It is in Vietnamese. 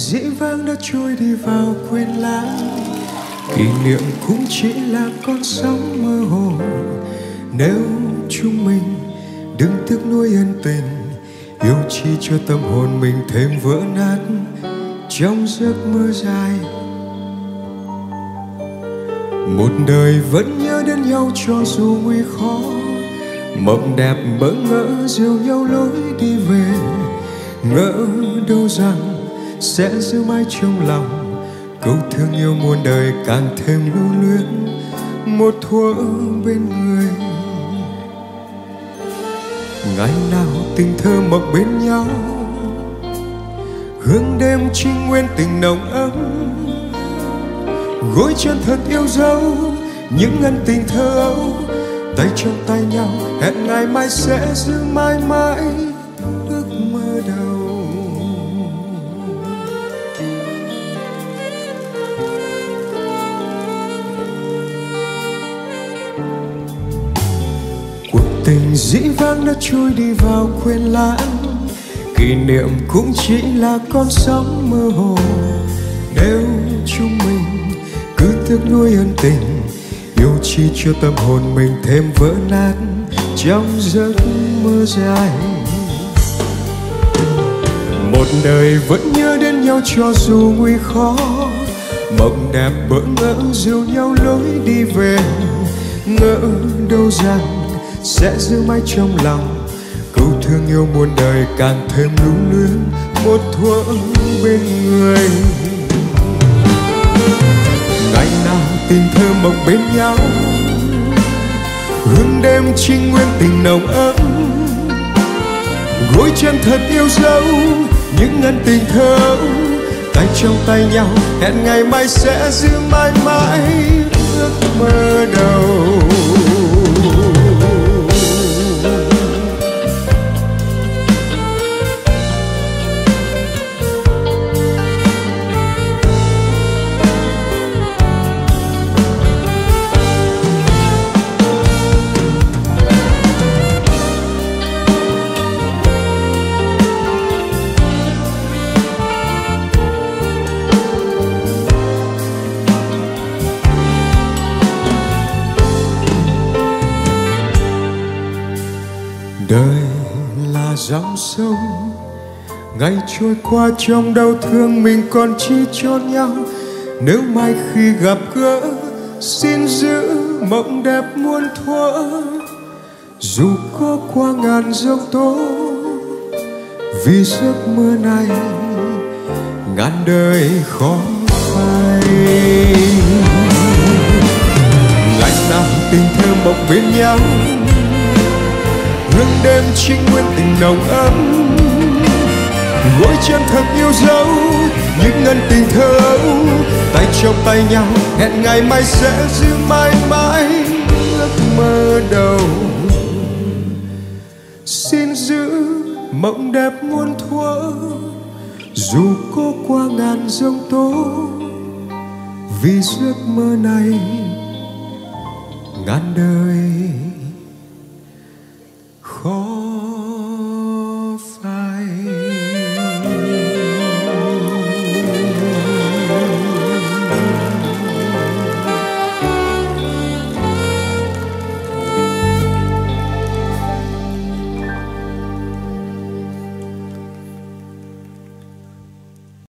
dĩ vãng đã trôi đi vào quên lãng. Kỷ niệm cũng chỉ là con sóng mơ hồ. Nếu chúng mình đừng tiếc nuối ân tình, yêu chi cho tâm hồn mình thêm vỡ nát trong giấc mơ dài. Một đời vẫn nhớ đến nhau cho dù nguy khó, mộng đẹp bỡ ngỡ dìu nhau lối đi về. Ngỡ đâu rằng sẽ giữ mãi trong lòng. Câu thương yêu muôn đời càng thêm lưu luyến, một thuở bên người. Ngày nào tình thơ mộng bên nhau, hương đêm trinh nguyên tình nồng ấm. Gối chân thật yêu dấu, những ân tình thơ ấu. Tay trong tay nhau, hẹn ngày mai sẽ giữ mãi mãi. Tình dĩ vãng đã trôi đi vào quên lãng. Kỷ niệm cũng chỉ là con sóng mơ hồ. Nếu chúng mình cứ tiếc nuối ân tình yêu chi cho tâm hồn mình thêm vỡ nát trong giấc mơ dài. Một đời vẫn nhớ đến nhau cho dù nguy khó, mộng đẹp bỡ ngỡ dìu nhau lối đi về. Ngỡ đâu rằng sẽ giữ mãi trong lòng. Câu thương yêu muôn đời càng thêm lưu luyến, một thuở bên người. Ngày nào tình thơ mộng bên nhau, hương đêm trinh nguyên tình nồng ấm. Gối chân thật yêu dấu, những ngân tình thơ tay trong tay nhau, hẹn ngày mai sẽ giữ mãi mãi ước đời là dòng sông. Ngày trôi qua trong đau thương mình còn chi cho nhau. Nếu mai khi gặp gỡ, xin giữ mộng đẹp muôn thuở. Dù có qua ngàn giông tố vì giấc mơ này, ngàn đời khó phai. Ngày nào tình thơ mộng bên nhau hương đêm trinh nguyên tình nồng ấm. Gối chân thật yêu dấu, những ngân tình thơ ấu. Tay trong tay nhau, hẹn ngày mai sẽ giữ mãi mãi ước mơ đầu. Xin giữ mộng đẹp muôn thuở, dù có qua ngàn giông tố. Vì giấc mơ này, ngàn đời.